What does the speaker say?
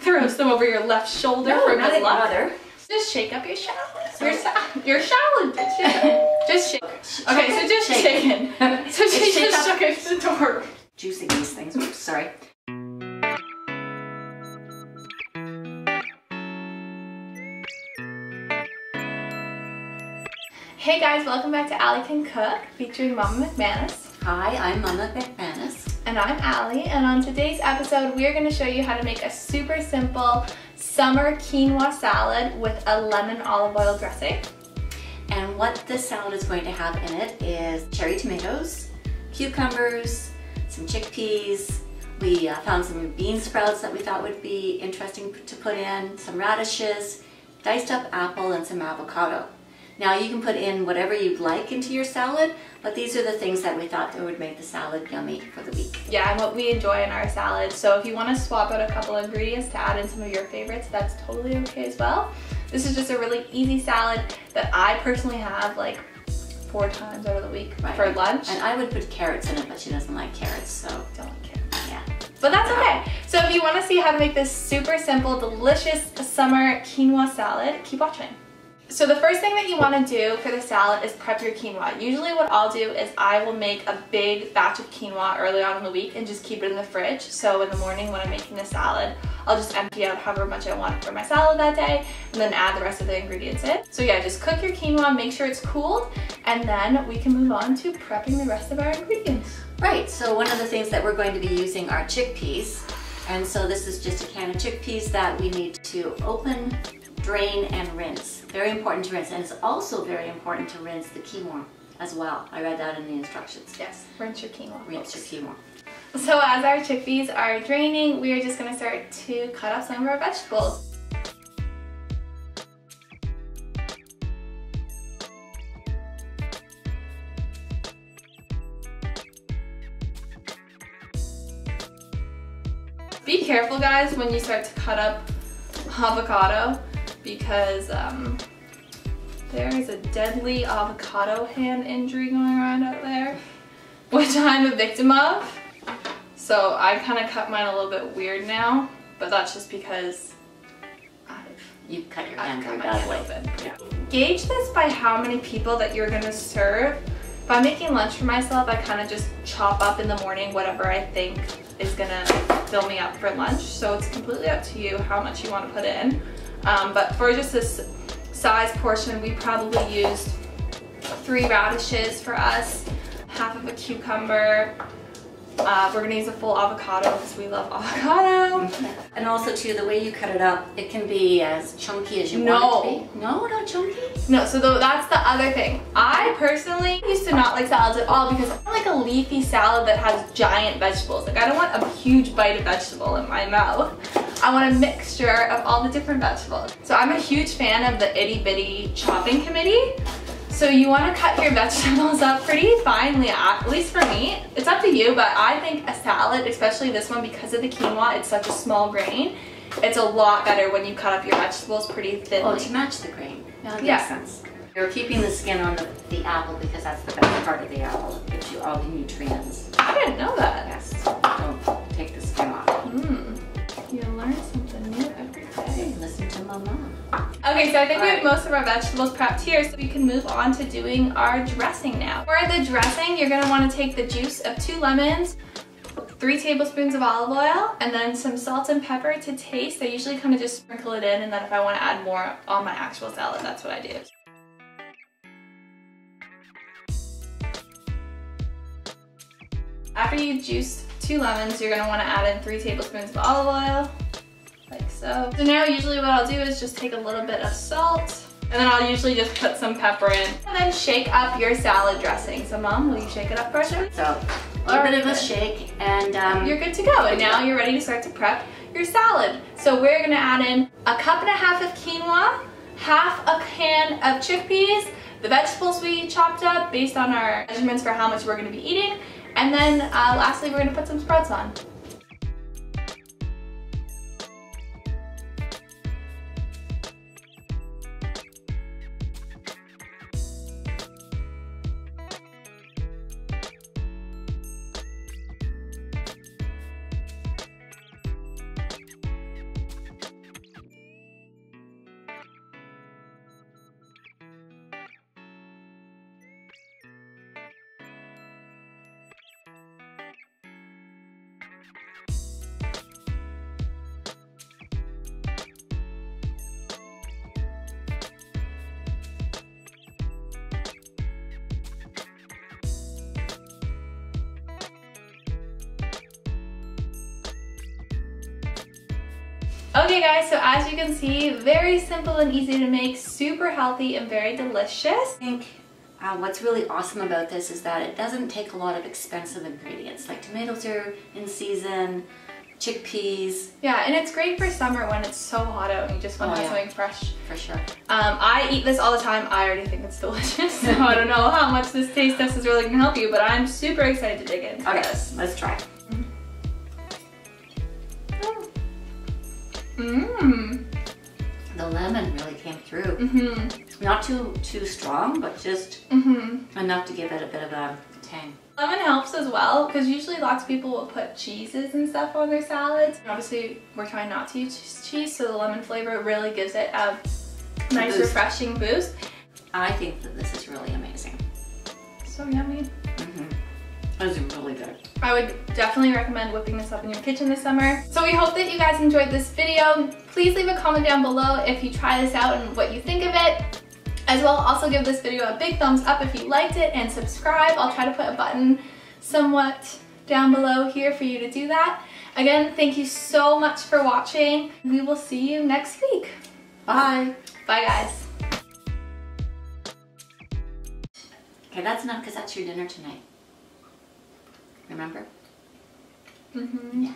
throw some over your left shoulder No, for good it, luck. Just shake up your salad. Your, your salad. Just, just shake. Okay, so just shaking. So she shake just shook it to the door. Juicing these things. Oops, sorry. Hey guys, welcome back to Ally Can Cook, featuring Mama McManus. Hi, I'm Mama McManus. And I'm Ally, and on today's episode, we are going to show you how to make a super simple summer quinoa salad with a lemon olive oil dressing. And what this salad is going to have in it is cherry tomatoes, cucumbers, some chickpeas. We uh, found some bean sprouts that we thought would be interesting to put in, some radishes, diced up apple, and some avocado. Now you can put in whatever you'd like into your salad, but these are the things that we thought that would make the salad yummy for the week. Yeah, and what we enjoy in our salad. So if you want to swap out a couple ingredients to add in some of your favorites, that's totally okay as well. This is just a really easy salad that I personally have like four times out of the week Right. for lunch. And I would put carrots in it, but she doesn't like carrots, so don't care. yeah. But that's okay. So if you want to see how to make this super simple, delicious summer quinoa salad, keep watching. So the first thing that you want to do for the salad is prep your quinoa. Usually what I'll do is I will make a big batch of quinoa early on in the week and just keep it in the fridge. So in the morning when I'm making the salad, I'll just empty out however much I want for my salad that day and then add the rest of the ingredients in. So yeah, just cook your quinoa, make sure it's cooled, and then we can move on to prepping the rest of our ingredients. Right, so one of the things that we're going to be using are chickpeas. And so this is just a can of chickpeas that we need to open, drain, and rinse. Very important to rinse. And it's also very important to rinse the quinoa as well. I read that in the instructions. Yes, rinse your quinoa. Rinse your quinoa. So as our chickpeas are draining, we are just gonna start to cut up some of our vegetables. Be careful guys when you start to cut up avocado because um, there is a deadly avocado hand injury going around out there, which I'm a victim of. So I kind of cut mine a little bit weird now, but that's just because I've, You cut your hand cut very mine a badly. little bit. Yeah. Gauge this by how many people that you're gonna serve. If I'm making lunch for myself, I kind of just chop up in the morning whatever I think is gonna fill me up for lunch. So it's completely up to you how much you want to put in. Um, but for just this size portion, we probably used three radishes for us, half of a cucumber. Uh, we're gonna use a full avocado because we love avocado. And also too, the way you cut it up, it can be as chunky as you No. want it to be. No, not chunky. No, so tho- that's the other thing. I personally used to not like salads at all because I like a leafy salad that has giant vegetables. Like I don't want a huge bite of vegetable in my mouth. I want a mixture of all the different vegetables. So I'm a huge fan of the itty bitty chopping committee. So you want to cut your vegetables up pretty finely, at least for me. It's up to you, but I think a salad, especially this one because of the quinoa, it's such a small grain. It's a lot better when you cut up your vegetables pretty thinly. Oh, to match the grain. Yeah, that Yeah. makes sense. You're keeping the skin on the, the apple because that's the best part of the apple. It gives you all the nutrients. I didn't know that. Yes. Okay, so I think we have most of our vegetables prepped here, so we can move on to doing our dressing now. For the dressing, you're gonna wanna take the juice of two lemons, three tablespoons of olive oil, and then some salt and pepper to taste. I usually kind of just sprinkle it in, and then if I wanna add more on my actual salad, that's what I do. After you juice two lemons, you're gonna wanna add in three tablespoons of olive oil, so. So now usually what I'll do is just take a little bit of salt, and then I'll usually just put some pepper in, and then shake up your salad dressing. So mom, will you shake it up for us? So a little bit of a shake and um, You're good to go, and now you're ready to start to prep your salad. So we're gonna add in a cup and a half of quinoa, half a can of chickpeas, the vegetables we chopped up based on our measurements for how much we're gonna be eating, and then uh, lastly we're gonna put some sprouts on. Okay guys, so as you can see, very simple and easy to make, super healthy and very delicious. I think uh, what's really awesome about this is that it doesn't take a lot of expensive ingredients. Like tomatoes are in season, chickpeas. Yeah, and it's great for summer when it's so hot out and you just want Oh, to have yeah. something fresh. For sure. Um, I eat this all the time. I already think it's delicious. So I don't know how much this taste test is really going to help you, but I'm super excited to dig into Okay, this. let's try. Mmm. The lemon really came through. Mm-hmm. Not too too strong, but just Mm-hmm. enough to give it a bit of a tang. Lemon helps as well because usually lots of people will put cheeses and stuff on their salads. Obviously, we're trying not to use cheese, so the lemon flavor really gives it a nice, boost. refreshing boost. I think that this is really amazing. So yummy. Mm-hmm. This is really good. I would definitely recommend whipping this up in your kitchen this summer. So we hope that you guys enjoyed this video. Please leave a comment down below if you try this out and what you think of it. As well, also give this video a big thumbs up if you liked it and subscribe. I'll try to put a button somewhat down below here for you to do that. Again, thank you so much for watching. We will see you next week. Bye. Bye guys. Okay, that's enough because that's your dinner tonight. Remember? Mm-hmm. Yeah.